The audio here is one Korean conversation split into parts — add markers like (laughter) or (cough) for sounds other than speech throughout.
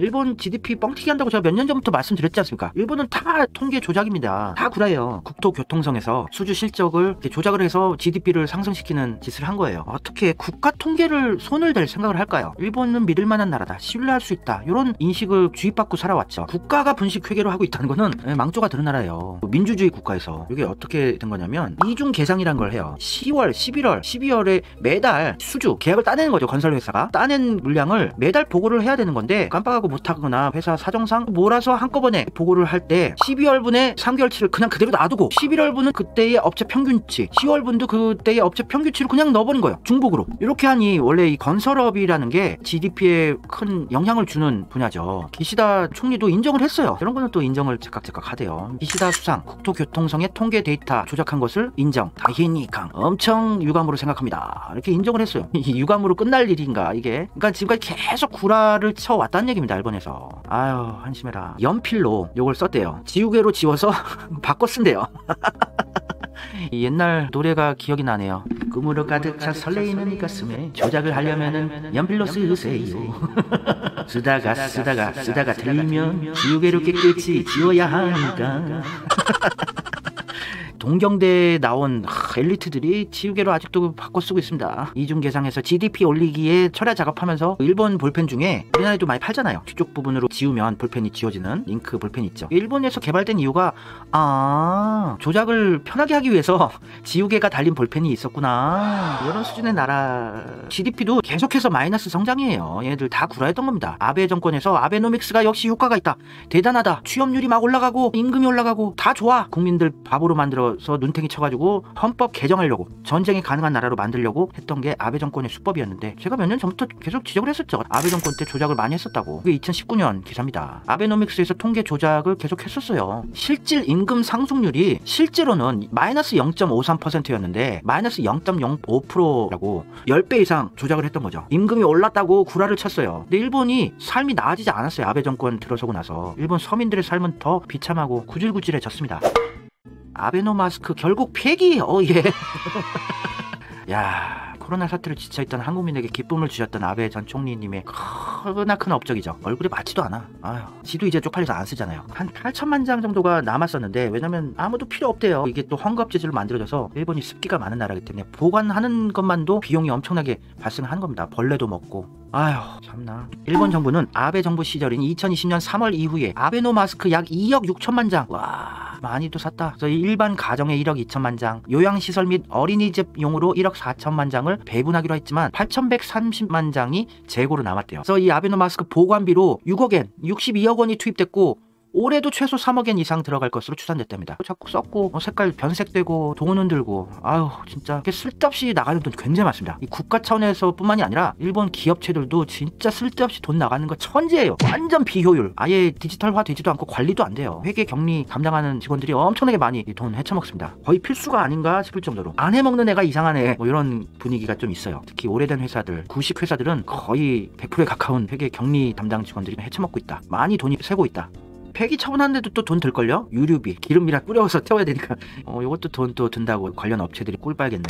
일본 GDP 뻥튀기 한다고 제가 몇 년 전부터 말씀드렸지 않습니까? 일본은 다 통계 조작입니다. 다 구라예요. 국토교통성에서 수주 실적을 조작을 해서 GDP를 상승시키는 짓을 한 거예요. 어떻게 국가 통계를 손을 댈 생각을 할까요? 일본은 믿을 만한 나라다. 신뢰할 수 있다. 이런 인식을 주입받고 살아왔죠. 국가가 분식 회계로 하고 있다는 거는 예, 망조가 드는 나라예요. 민주주의 국가에서 이게 어떻게 된 거냐면 이중 계상이란 걸 해요. 10월, 11월, 12월에 매달 수주 계약을 따내는 거죠. 건설 회사가 따낸 물량을 매달 보고를 해야 되는 건데 깜빡하고 못하거나 회사 사정상 몰아서 한꺼번에 보고를 할 때 12월분에 3개월치를 그냥 그대로 놔두고 11월분은 그때의 업체 평균치 10월분도 그때의 업체 평균치를 그냥 넣어버린 거예요. 중복으로 이렇게 하니 원래 이 건설업이라는 게 GDP에 큰 영향을 주는 분야죠. 기시다 총리도 인정을 했어요. 이런 거는 또 인정을 즉각즉각 하대요. 기시다 수상 국토교통성의 통계 데이터 조작한 것을 인정. 다히니강 엄청 유감으로 생각합니다. 이렇게 인정을 했어요. (laughs) 이 유감으로 끝날 일인가 이게. 그러니까 지금까지 계속 구라를 쳐왔다는 얘기입니다. 일본에서. 아유 한심해라. 연필로 요걸 썼대요. 지우개로 지워서 (laughs) 바꿔 쓴대요. (laughs) 이 옛날 노래가 기억이 나네요. 꿈으로 가득 찬 설레이는 이 가슴에 조작을 하려면은 연필로 쓰세요. (laughs) 쓰다가 쓰다가 쓰다가 틀리면 지우개로 깨끗이 지워야 하니까. 동경대에 나온 하, 엘리트들이 지우개로 아직도 바꿔 쓰고 있습니다. 이중 계상해서 GDP 올리기에 철야 작업하면서 일본 볼펜 중에 우리나라에도 많이 팔잖아요. 뒤쪽 부분으로 지우면 볼펜이 지워지는 잉크 볼펜 있죠. 일본에서 개발된 이유가 아 조작을 편하게 하기 위해서 (laughs) 지우개가 달린 볼펜이 있었구나. 이런 수준의 나라 GDP도 계속해서 마이너스 성장이에요. 얘네들 다 구라했던 겁니다. 아베 정권에서 아베노믹스가 역시 효과가 있다. 대단하다. 취업률이 막 올라가고 임금이 올라가고 다 좋아. 국민들 바보로 만들어 서 눈탱이 쳐가지고 헌법 개정하려고 전쟁이 가능한 나라로 만들려고 했던 게 아베 정권의 수법이었는데 제가 몇 년 전부터 계속 지적을 했었죠. 아베 정권 때 조작을 많이 했었다고. 그게 2019년 기사입니다. 아베노믹스에서 통계 조작을 계속 했었어요. 실질 임금 상승률이 실제로는 마이너스 0.53%였는데 마이너스 0.05%라고 10배 이상 조작을 했던 거죠. 임금이 올랐다고 구라를 쳤어요. 근데 일본이 삶이 나아지지 않았어요. 아베 정권 들어서고 나서. 일본 서민들의 삶은 더 비참하고 구질구질해졌습니다. 아베노 마스크 결국 폐기. 어 예. (laughs) 야. 코로나 사태를 지쳐있던 한국민에게 기쁨을 주셨던 아베 전 총리님의 크나 큰 업적이죠. 얼굴이 맞지도 않아. 아휴, 지도 이제 쪽팔려서 안 쓰잖아요. 한 8천만 장 정도가 남았었는데 왜냐면 아무도 필요 없대요. 이게 또 헝겊 재질로 만들어져서 일본이 습기가 많은 나라기 때문에 보관하는 것만도 비용이 엄청나게 발생하는 겁니다. 벌레도 먹고 아휴 참나 일본 정부는 아베 정부 시절인 2020년 3월 이후에 아베노 마스크 약 2억 6천만 장 와 많이도 샀다. 그래서 일반 가정에 1억 2천만 장 요양시설 및 어린이집용으로 1억 4천만 장을 배분하기로 했지만 8,130만 장이 재고로 남았대요. 그래서 이 아베노 마스크 보관비로 6억엔 62억 원이 투입됐고 올해도 최소 3억엔 이상 들어갈 것으로 추산됐답니다. 자꾸 썩고 어, 색깔 변색되고 돈 흔들고 아유 진짜 쓸데없이 나가는 돈 굉장히 많습니다. 이 국가 차원에서 뿐만이 아니라 일본 기업체들도 진짜 쓸데없이 돈 나가는 거 천재예요. 완전 비효율. 아예 디지털화 되지도 않고 관리도 안 돼요. 회계 격리 담당하는 직원들이 엄청나게 많이 돈 헤쳐먹습니다. 거의 필수가 아닌가 싶을 정도로 안 해먹는 애가 이상하네 뭐 이런 분위기가 좀 있어요. 특히 오래된 회사들, 구식 회사들은 거의 100%에 가까운 회계 격리 담당 직원들이 헤쳐먹고 있다. 많이 돈이 새고 있다. 폐기 처분하는데도 또 돈 들걸요? 유류비, 기름이랑 뿌려서 태워야 되니까 어, 이것도 돈 또 든다고 관련 업체들이 꿀 빨겠네.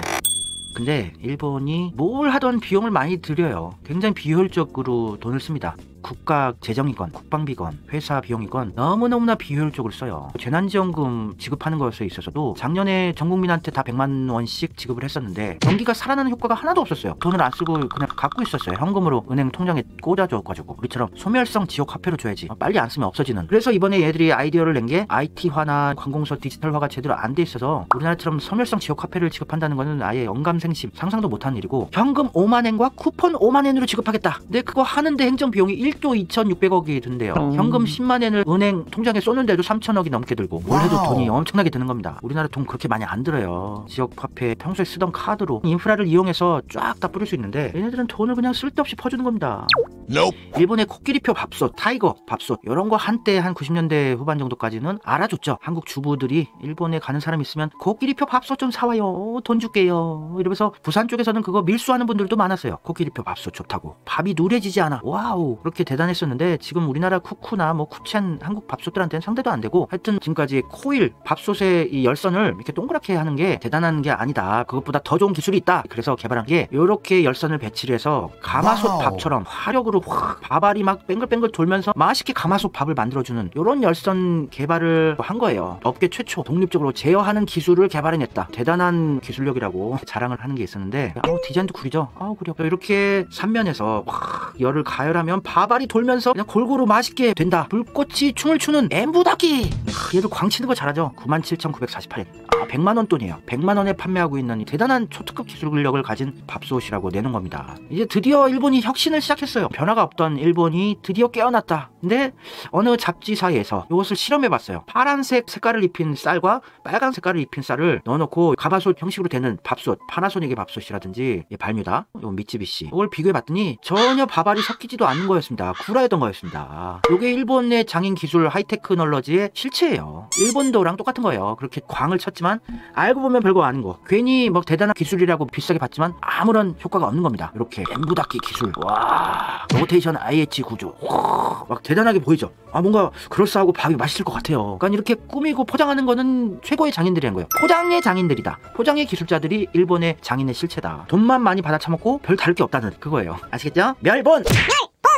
근데 일본이 뭘 하던 비용을 많이 들여요. 굉장히 비효율적으로 돈을 씁니다. 국가 재정이건 국방비건 회사 비용이건 너무너무나 비효율적으로 써요. 재난지원금 지급하는 것에 있어서도 작년에 전 국민한테 다 100만 원씩 지급을 했었는데 경기가 살아나는 효과가 하나도 없었어요. 돈을 안 쓰고 그냥 갖고 있었어요. 현금으로 은행 통장에 꽂아줘가지고 우리처럼 소멸성 지역 화폐로 줘야지 빨리 안 쓰면 없어지는. 그래서 이번에 얘들이 아이디어를 낸 게 IT화나 관공서 디지털화가 제대로 안 돼 있어서 우리나라처럼 소멸성 지역 화폐를 지급한다는 거는 아예 영감 생심 상상도 못한 일이고 현금 5만엔과 쿠폰 5만엔으로 지급하겠다. 근데 그거 하는데 행정 비용이 1조 2,600억이 든대요. 음. 현금 10만 엔을 은행 통장에 쏘는데도 3천억이 넘게 들고 뭘 해도 wow. 돈이 엄청나게 드는 겁니다. 우리나라 돈 그렇게 많이 안 들어요. 지역 화폐 평소에 쓰던 카드로 인프라를 이용해서 쫙 다 뿌릴 수 있는데 얘네들은 돈을 그냥 쓸데없이 퍼주는 겁니다. Nope. 일본의 코끼리표 밥솥, 타이거 밥솥 이런 거 한때 한 90년대 후반 정도까지는 알아줬죠. 한국 주부들이 일본에 가는 사람 있으면 코끼리표 밥솥 좀 사와요. 돈 줄게요. 이러 면서 부산 쪽에서는 그거 밀수하는 분들도 많았어요. 코끼리표 밥솥 좋다고. 밥이 누래지지 않아. Wow. 그렇게 그렇게 대단했었는데 지금 우리나라 쿠쿠나 뭐 쿠첸 한국 밥솥들한테는 상대도 안 되고 하여튼 지금까지 코일 밥솥의 이 열선을 이렇게 동그랗게 하는 게 대단한 게 아니다. 그것보다 더 좋은 기술이 있다. 그래서 개발한 게 이렇게 열선을 배치를 해서 가마솥 Wow. 밥처럼 화력으로 확 밥알이 막 뱅글뱅글 돌면서 맛있게 가마솥 밥을 만들어주는 이런 열선 개발을 한 거예요. 업계 최초 독립적으로 제어하는 기술을 개발해냈다. 대단한 기술력이라고 자랑을 하는 게 있었는데 아우 디자인도 구리죠. 아우 구려. 이렇게 삼면에서 확 열을 가열하면 밥알이 돌면서 그냥 골고루 맛있게 된다. 불꽃이 춤을 추는 엠부닭기. 하, 얘도 광치는 거 잘하죠. 97,948엔. 아 100만 원 돈이에요. 100만 원에 판매하고 있는 이 대단한 초특급 기술력을 가진 밥솥이라고 내는 겁니다. 이제 드디어 일본이 혁신을 시작했어요. 변화가 없던 일본이 드디어 깨어났다. 근데 어느 잡지사에서 이것을 실험해봤어요. 파란색 색깔을 입힌 쌀과 빨간 색깔을 입힌 쌀을 넣어놓고 가마솥 형식으로 되는 밥솥, 파나소닉의 밥솥이라든지 이 발뮤다, 요 미쯔비시 이걸 비교해봤더니 전혀 밥알이 섞이지도 않는 거였습니다. 구라였던 거였습니다. 이게 일본의 장인 기술 하이테크놀로지의 실체예요. 일본도랑 똑같은 거예요. 그렇게 광을 쳤지만 알고 보면 별거 아닌 거. 괜히 뭐 대단한 기술이라고 비싸게 받지만 아무런 효과가 없는 겁니다. 이렇게 엠부 닦기 기술. 와, 로테이션 IH 구조. 와, 막 대단하게 보이죠. 아 뭔가 그럴싸하고 밥이 맛있을 것 같아요. 그러니까 이렇게 꾸미고 포장하는 거는 최고의 장인들이 한 거예요. 포장의 장인들이다. 포장의 기술자들이 일본의 장인의 실체다. 돈만 많이 받아 처먹고 별 다를 게 없다는 그거예요. 아시겠죠? 멸본!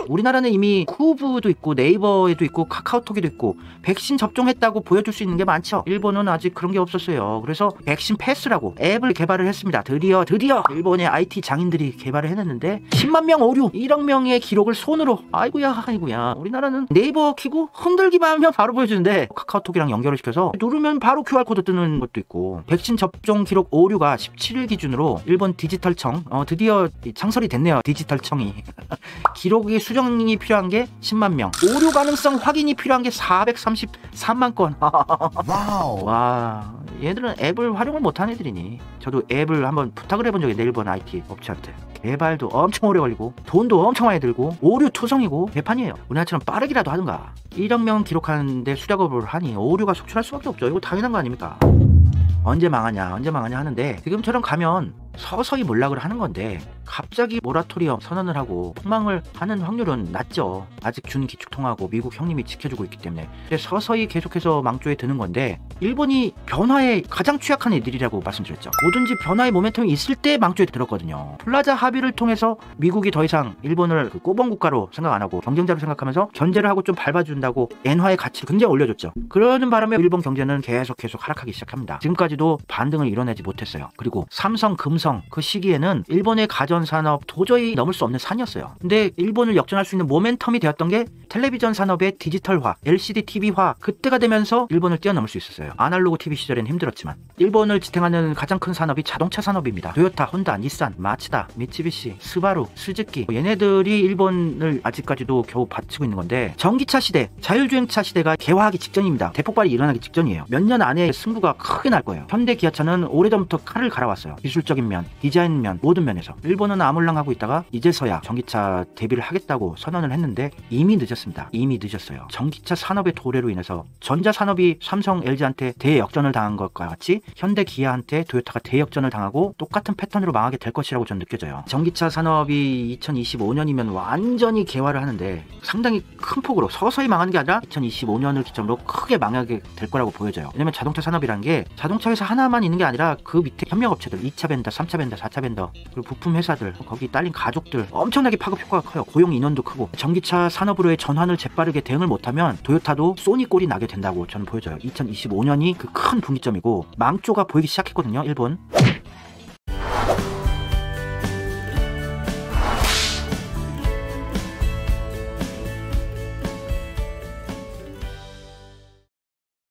우리나라는 이미 쿠브도 있고 네이버에도 있고 카카오톡에도 있고 백신 접종했다고 보여줄 수 있는 게 많죠. 일본은 아직 그런 게 없었어요. 그래서 백신 패스라고 앱을 개발을 했습니다. 드디어 드디어 일본의 IT 장인들이 개발을 해냈는데 10만 명 오류 1억 명의 기록을 손으로 아이고야 아이고야 우리나라는 네이버 키고 흔들기만 하면 바로 보여주는데 카카오톡이랑 연결을 시켜서 누르면 바로 QR코드 뜨는 것도 있고 백신 접종 기록 오류가 17일 기준으로 일본 디지털청 어, 드디어 이 창설이 됐네요. 디지털청이 (laughs) 기록이 수정이 필요한 게 10만 명. 오류 가능성 확인이 필요한 게 433만 건. (laughs) Wow. 와 얘들은 앱을 활용을 못하는 애들이니. 저도 앱을 한번 부탁을 해본 적이 있는데 일본 IT 업체한테. 개발도 엄청 오래 걸리고 돈도 엄청 많이 들고 오류 투성이고 개판이에요. 우리나라처럼 빠르기라도 하든가. 1억 명 기록하는데 수작업을 하니 오류가 속출할 수밖에 없죠. 이거 당연한 거 아닙니까? 언제 망하냐 언제 망하냐 하는데 지금처럼 가면 서서히 몰락을 하는 건데 갑자기 모라토리엄 선언을 하고 폭망을 하는 확률은 낮죠. 아직 준 기축통화고 미국 형님이 지켜주고 있기 때문에 서서히 계속해서 망조에 드는 건데 일본이 변화에 가장 취약한 애들이라고 말씀드렸죠. 뭐든지 변화의 모멘텀이 있을 때 망조에 들었거든요. 플라자 합의를 통해서 미국이 더 이상 일본을 그 꼬봉 국가로 생각 안 하고 경쟁자로 생각하면서 견제를 하고 좀 밟아준다고 엔화의 가치를 굉장히 올려줬죠. 그러는 바람에 일본 경제는 계속 계속 하락하기 시작합니다. 지금까지도 반등을 이뤄내지 못했어요. 그리고 삼성, 금성 그 시기에는 일본의 가전 산업 도저히 넘을 수 없는 산이었어요. 근데 일본을 역전할 수 있는 모멘텀이 되었던 게 텔레비전 산업의 디지털화, LCD TV화 그때가 되면서 일본을 뛰어넘을 수 있었어요. 아날로그 TV 시절엔 힘들었지만 일본을 지탱하는 가장 큰 산업이 자동차 산업입니다. 토요타, 혼다, 닛산, 마츠다, 미츠비시, 스바루, 스즈키 얘네들이 일본을 아직까지도 겨우 받치고 있는 건데 전기차 시대, 자율주행차 시대가 개화하기 직전입니다. 대폭발이 일어나기 직전이에요. 몇 년 안에 승부가 크게 날 거예요. 현대 기아차는 오래전부터 칼을 갈아왔어요. 기술적인 면, 디자인 면, 모든 면에서 일본은 아몰랑하고 있다가 이제서야 전기차 데뷔를 하겠다고 선언을 했는데 이미 늦었습니다. 이미 늦었어요. 전기차 산업의 도래로 인해서 전자 산업이 삼성, LG한테 대역전을 당한 것과 같이 현대 기아한테 토요타가 대역전을 당하고 똑같은 패턴으로 망하게 될 것이라고 저는 느껴져요. 전기차 산업이 2025년이면 완전히 개화를 하는데 상당히 큰 폭으로 서서히 망하는 게 아니라 2025년을 기점으로 크게 망하게 될 거라고 보여져요. 왜냐면 자동차 산업이란 게 자동차 회사 하나만 있는 게 아니라 그 밑에 협력업체들 2차 벤더, 3차 벤더, 4차 벤더 그리고 부품 회사들 거기 딸린 가족들 엄청나게 파급 효과가 커요. 고용 인원도 크고 전기차 산업으로의 전환을 재빠르게 대응을 못하면 도요타도 소니 꼴이 나게 된다고 저는 보여져요. 2025년이 그 큰 분기점이고 망조가 보이기 시작했거든요. 일본